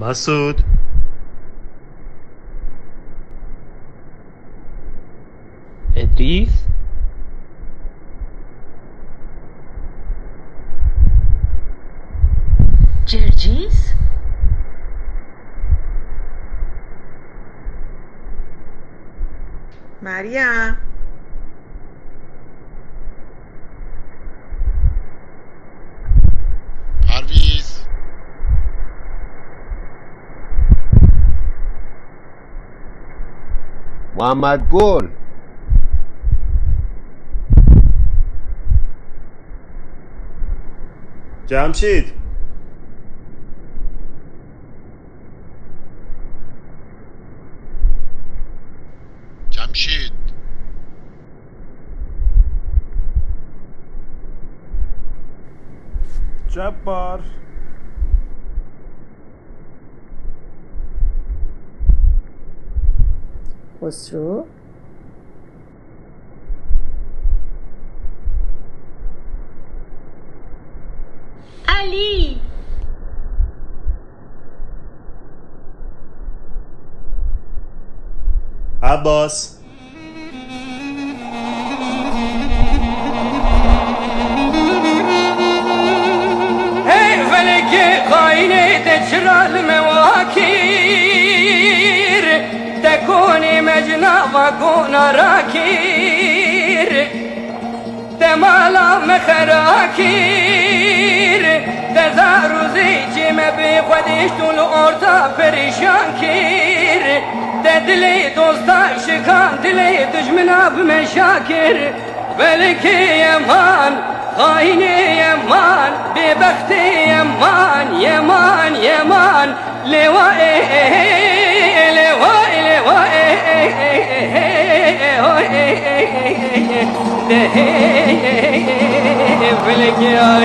مسعود. ادریس؟ جرجیس؟ مریم. محمد گل. جمشید. جمشید. جبار. was through Ali ah, Abbas Hey veliki تكوني مجنى وكون راكير تمالا مخراكير تزارو زيجي ما بخديش طول أورتا فريشان كير تدلي دوستا شكان دلي دجمنا بمشاكر بلك يمان خايني يمان ببختي يمان يمان يمان لوائي de evle gel